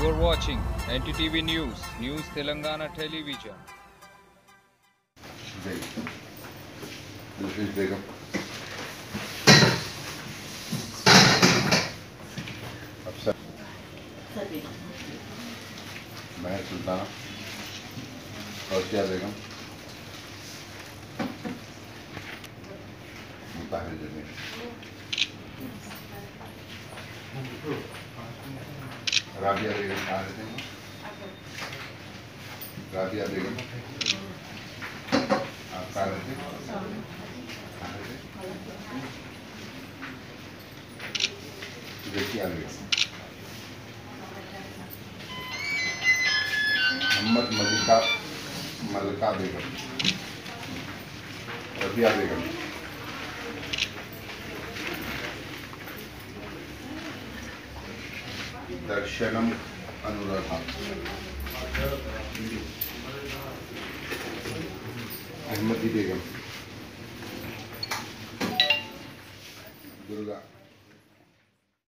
You are watching NTTV News, News Telangana Television. बेगम दिलफिश बेगम अफसर महर सुल्ताना फौजिया बेगम मुताहिर जमील राबिया बेगम कहाँ रहते हैं। राबिया बेगम आप कहाँ रहते हैं। मोहम्मद मलिका मलका बेगम रबिया बेगम दर्शनम अनुराधा। अहमदी बेगम। दुर्गा।